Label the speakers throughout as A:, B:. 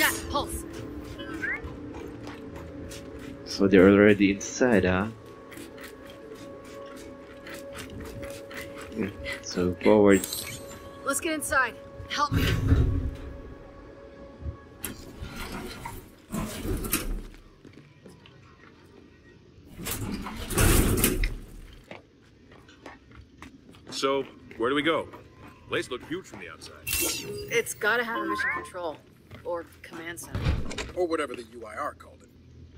A: Jack, pulse.
B: So they're already inside, huh? Okay, so forward.
A: Let's get inside. Help me.
C: So, where do we go? Place looked huge from the outside.
A: It's gotta have a mission control. Or command center.
D: Or whatever the UIR called it.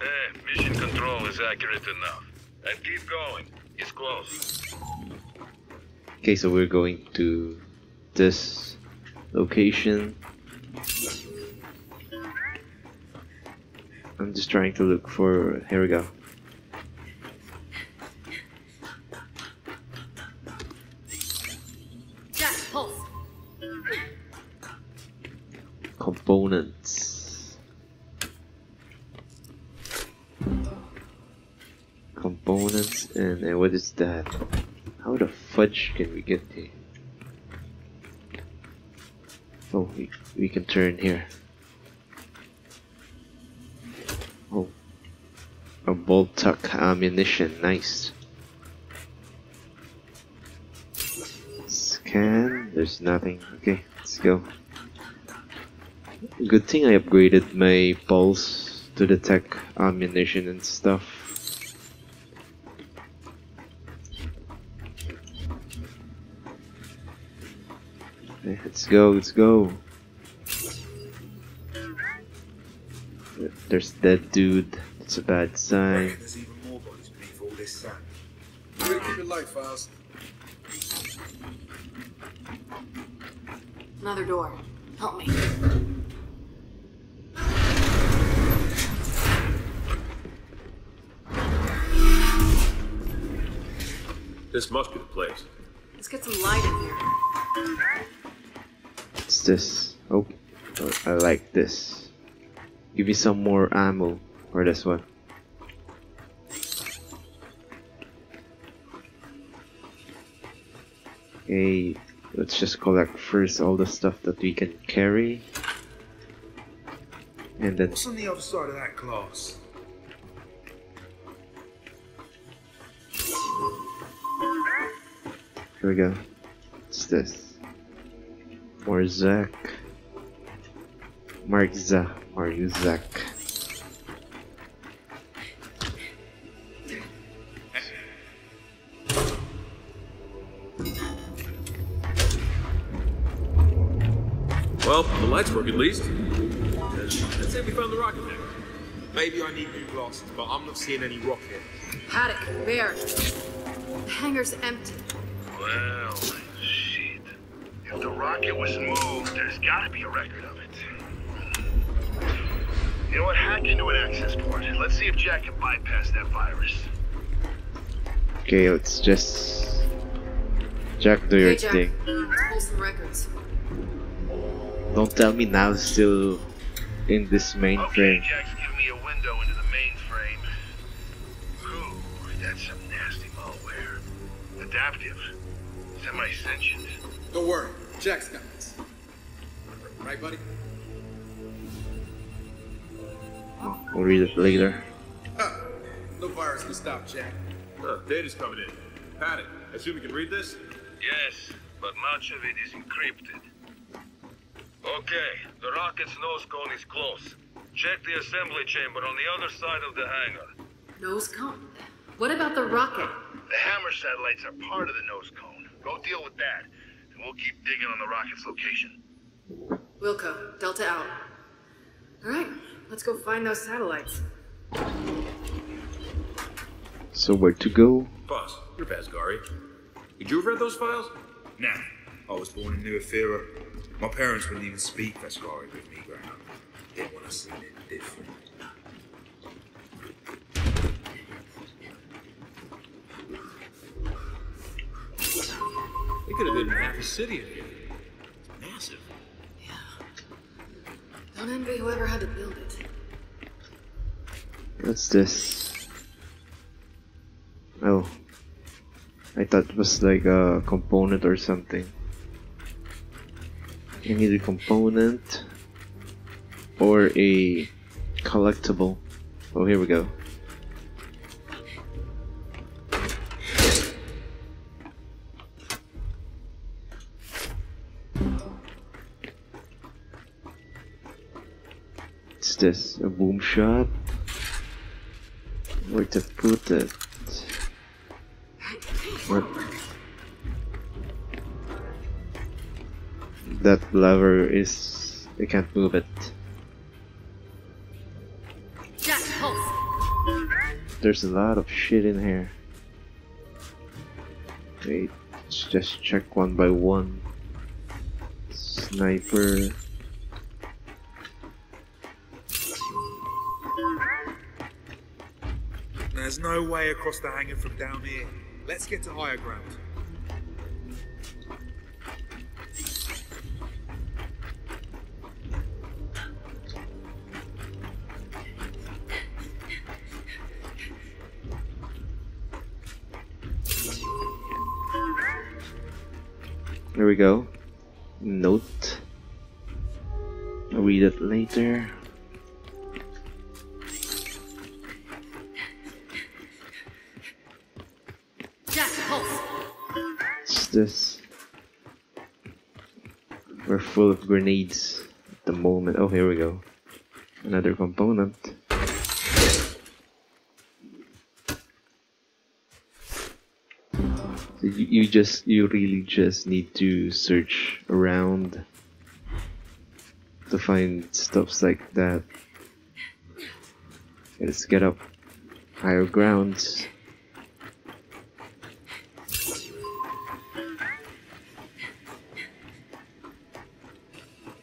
E: Eh, mission control is accurate enough. And keep going. It's close.
B: Okay, so we're going to this location. I'm just trying to look for. Here we go. That? How the fudge can we get there? Oh, we, we can turn here. Oh. A Boltok ammunition, nice. Scan, there's nothing. Okay, let's go. Good thing I upgraded my pulse to detect ammunition and stuff. Okay, let's go, let's go. There's that dude. It's a bad sign.
F: There's even more bodies beneath all this sand.
D: Way keep it light, Files.
A: Another door. Help me.
C: This must be the place.
A: Let's get some light in here.
B: What's this? Oh, I like this. Give me some more ammo for this one. Okay, let's just collect first all the stuff that we can carry. And then
F: What's on the other side of that glass?
B: Here we go. What's this? More Zack. Markza. Marzak.
C: Well, the lights work at least. Let's say we found the rocket tank.
F: Maybe I need new glasses, but I'm not seeing any rocket.
A: Haddock, Bear. The hangar's empty.
E: Well, shit. If the rocket was moved, there's gotta be a record of it. You know what? Hack into an access port. Let's see if Jack can bypass that virus.
B: Okay, let's just. Jack, do your
A: Hey, Jack.
B: thing.
A: Pull some records.
B: Don't tell me now still in this mainframe.
E: Okay,
B: mainframe.
E: Jack's giving me a window into the mainframe. Ooh, that's some nasty malware. Adaptive. Semi-sentient.
D: Don't worry. Jack's got this. Right, buddy?
B: We'll read it later.
D: Huh. No virus can stop Jack.
C: Huh, data's coming in. Paduk, I assume you can read this?
E: Yes, but much of it is encrypted. Okay, the rocket's nose cone is close. Check the assembly chamber on the other side of the hangar.
A: Nose cone. What about the rocket?
E: The hammer satellites are part of the nose cone. Go deal with that, and we'll keep digging on the rocket's location.
A: Wilco, Delta out. Alright, let's go find those satellites.
B: So where to go?
C: Boss, you're Vasgari. Did you have read those files?
F: Nah, I was born in New Ephyra. My parents wouldn't even speak Vasgari with me growing up. Didn't want to see it different.
C: Could have hidden half a city in here. It's massive.
A: Don't envy whoever had to build it.
B: What's this? Oh. I thought it was like a component or something. I need a component. or a collectible. Oh, here we go. This? A Boomshot? Where to put it? What? That lever is. I can't move it. There's a lot of shit in here. Wait, let's just check one by one. Sniper.
F: No way across the hangar from down here. Let's get to higher ground.
B: There we go. Note. I'll read it later. This? We're full of grenades at the moment. Oh, here we go. Another component. So you, you just, you really just need to search around to find stuffs like that. Let's get up higher grounds.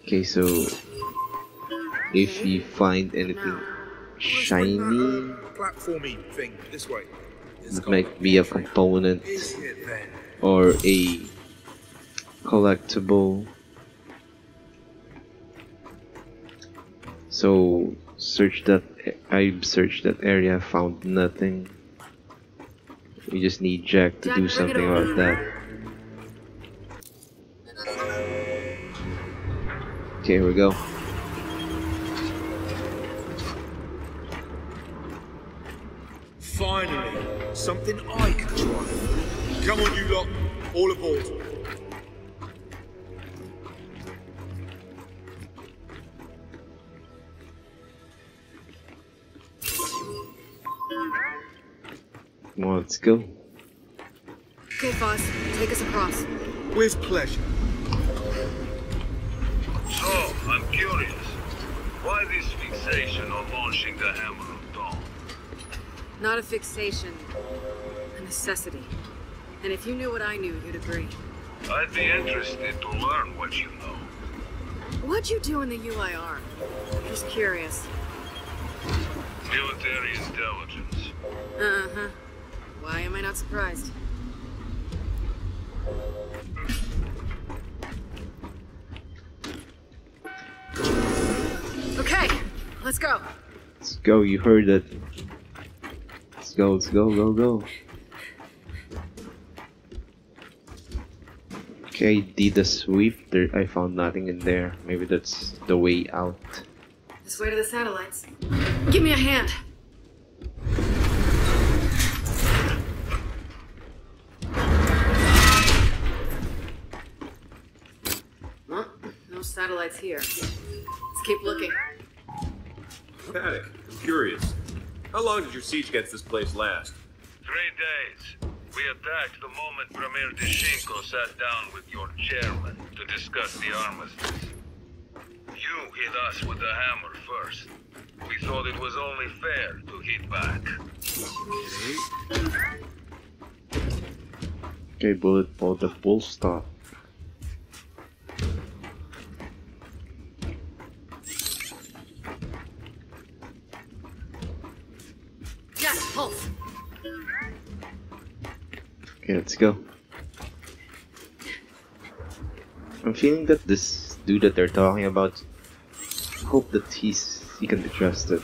B: Okay, so if you find anything shiny,
F: Platformy thing, this way.
B: It might be a component or a collectible. So search that. I searched that area, found nothing. We just need Jack to do something about that. Okay, here we go.
F: Finally, something I can try. Come on, you lot. All aboard.
B: Come on, let's go.
A: Okay, Fahz, take us across.
F: With pleasure.
E: So, I'm curious. Why this fixation on launching the Hammer of Dawn?
A: Not a fixation, a necessity. And if you knew what I knew, you'd agree.
E: I'd be interested to learn what you know.
A: What'd you do in the UIR? Just curious.
E: Military intelligence.
A: Uh huh. Why am I not surprised? Let's go.
B: Let's go, you heard it. Let's go, let's go, go, go. Okay, did the sweep. There, I found nothing in there. Maybe that's the way out.
A: This way to the satellites. Give me a hand. Well, no satellites here. Let's keep looking.
C: Paduk, I'm curious. How long did your siege against this place last?
E: Three days. We attacked the moment Premier Deshinko sat down with your chairman to discuss the armistice. You hit us with the hammer first. We thought it was only fair to hit back.
B: Okay, bullet for the full stop. Okay, let's go. I'm feeling that this dude that they're talking about, hope that he's he can be trusted.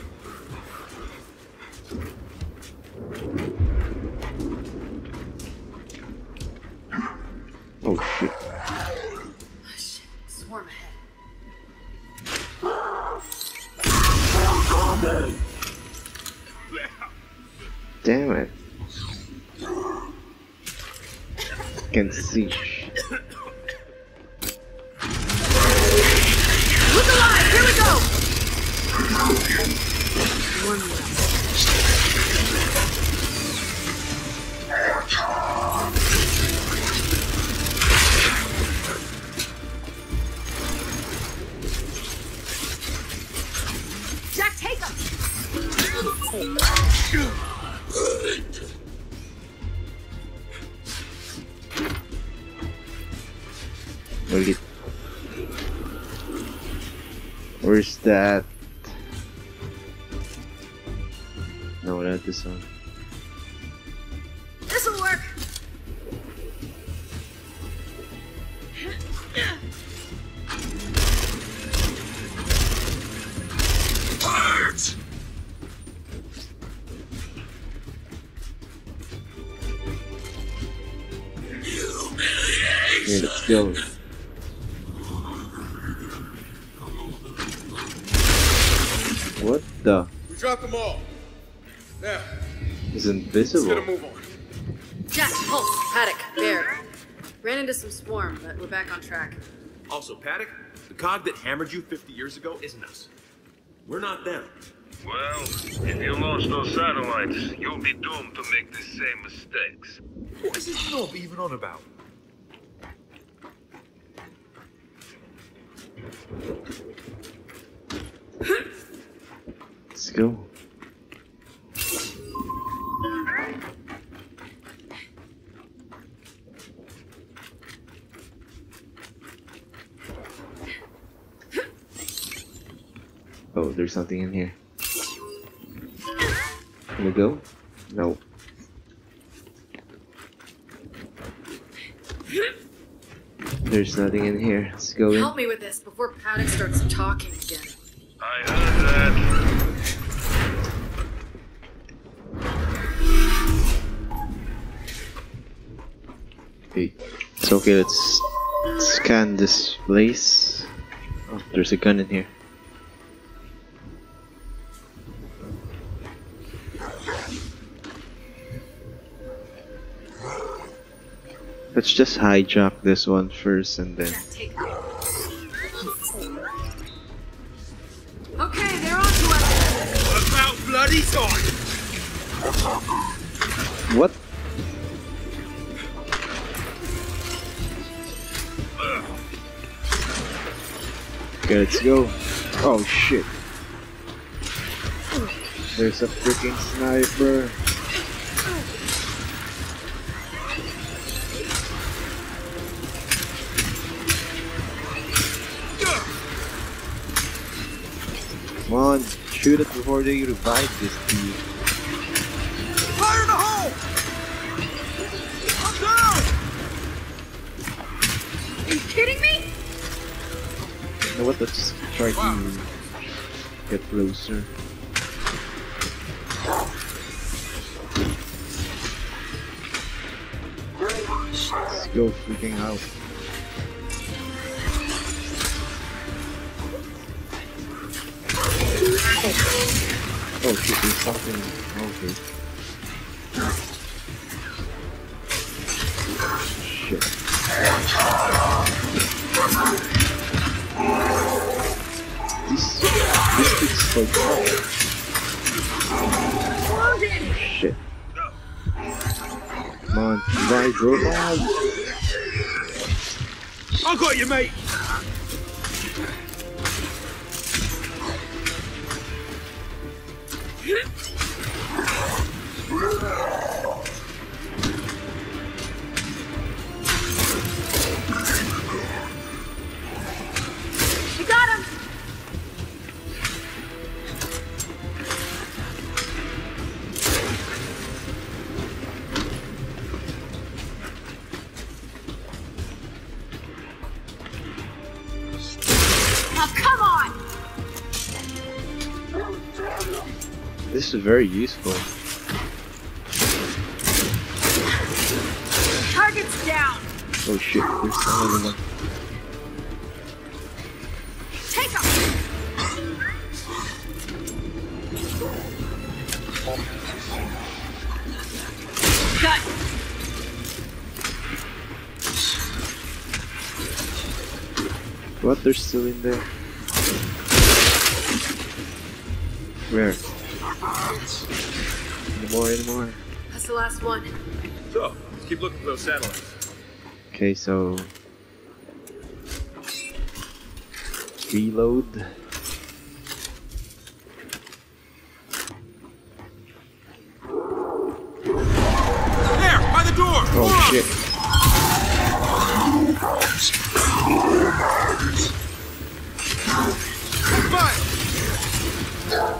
A: Here,
B: let's go. What the?
D: We dropped them all. Now,
B: Is
D: let's get a
B: invisible.
D: move on.
A: Swarm, but we're back on track.
C: Also, Paduk, the cog that hammered you 50 years ago isn't us. We're not them.
E: Well, if you launch those satellites, you'll be doomed to make the same mistakes.
C: What is this knob even on about?
B: Let's go. There's something in here. Can we go? No. There's nothing in here. Let's go in.
A: Help me with this before Paduk starts talking again.
E: I heard that.
B: Okay. It's okay, let's scan this place. Oh, there's a gun in here. Let's just hijack this one first and then.
A: Jack, take him. Okay, they're on to us.
C: About bloody time!
B: What? Okay, let's go. Oh shit. There's a freaking sniper. Come on, shoot it before they revive this dude.
C: Fire in the hole! I'm down!
A: Are you kidding me?
B: You know what? Let's try to get closer. Let's go freaking out. Oh shit, there's something. Okay. Shit. This, this thing's so tough. Shit. Come on, revive, revive.
C: I got you, mate!
B: This is very useful.
A: Target's down.
B: Oh shit, there's another one.
A: Take off.
B: Got What? They're still in there. Where? Anymore, anymore.
A: That's the last one.
C: So, let's keep looking for those satellites.
B: Okay, so reload.
C: There, by the door.
B: Oh shit!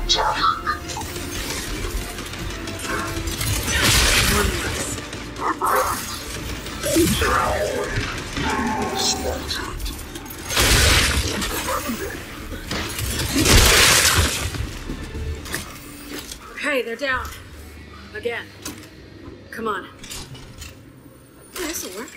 A: One Okay, they're down. Again. Come on. This'll work.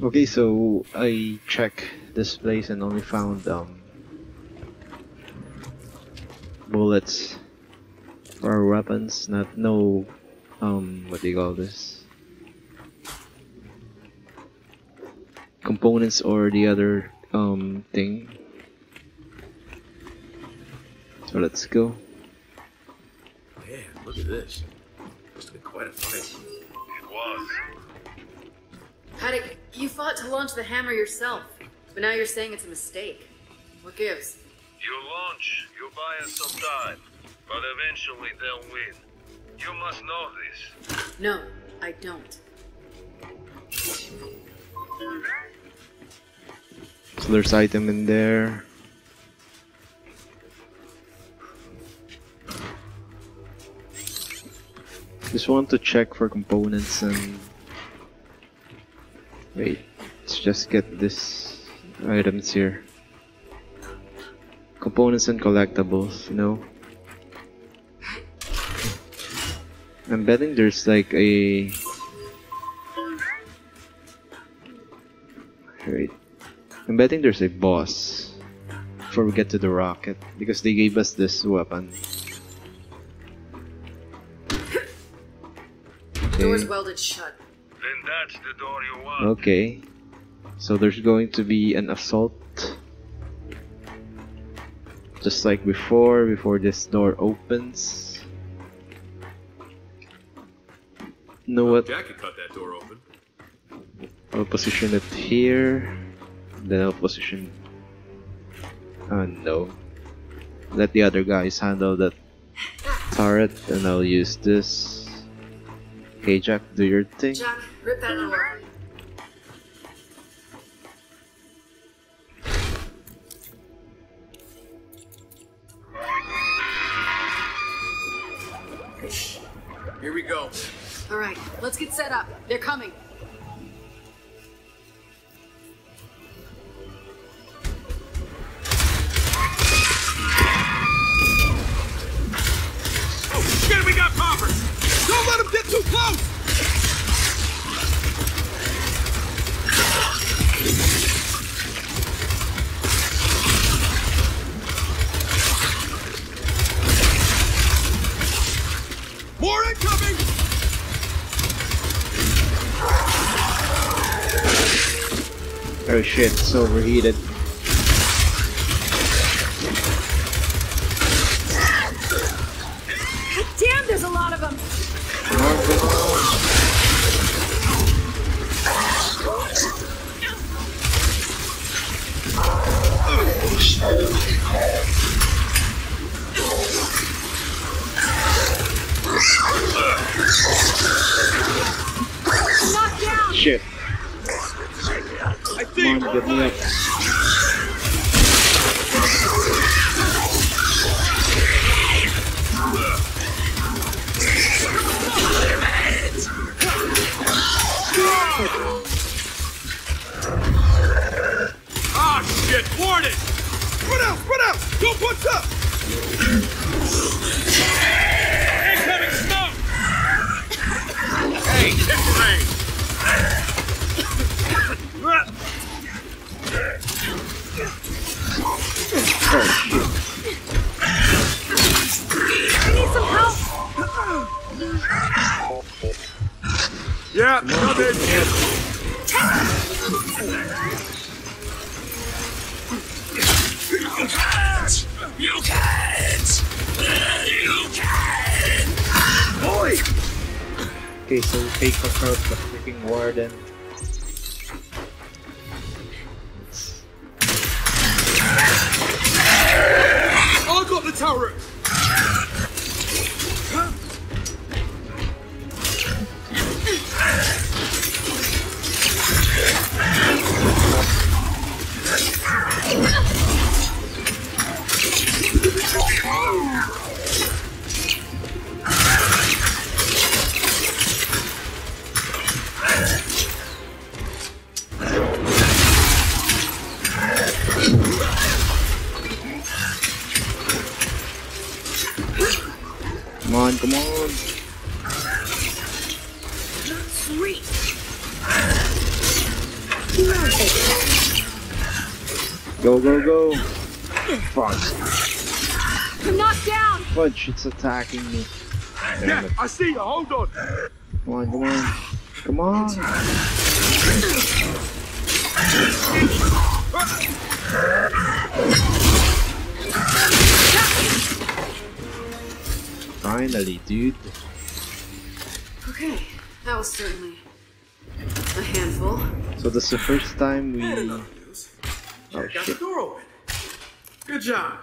B: Okay, so I check this place and only found um bullets for weapons, not no um what do you call this? Components or the other um thing. So let's go.
C: Man, look at this. Must have been quite a fight.
E: It was.
A: Paduk, you fought to launch the hammer yourself, but now you're saying it's a mistake. What gives?
E: You launch, you buy us some time. But eventually they'll win. You must know this.
A: No, I don't.
B: So there's item in there. Just want to check for components and wait. Let's just get this items here. Components and collectibles, no. I'm betting there's like a wait. I'm betting there's a boss before we get to the rocket because they gave us this weapon.
A: Door's welded shut.
E: Then that's the door you want.
B: Okay. So there's going to be an assault. Just like before, before this door opens. Know oh, what?
C: Jack could cut that door open.
B: I'll position it here. Then I'll position. Oh no. Let the other guys handle that turret, and I'll use this. Okay, Jack, do your thing.
A: Jack, rip that door.
D: Here we go.
A: All right, let's get set up. They're coming.
C: Oh, Shit, we got poppers!
D: Don't let him get too close! More incoming!
B: Oh shit, it's overheated.
A: Damn, there's a lot of them. Down.
B: Shit.
D: I
B: Come
D: see
B: on, get me up.
A: I
B: Go, go, go. Fuck.
A: I'm knocked down.
B: Fudge, it's attacking me. Damn it.
C: I see you. Hold on.
B: Come on, come on. Come on. Finally, dude.
A: Okay, that was certainly a handful.
B: So that's the first time we. Oh
D: Got the door open. Good job.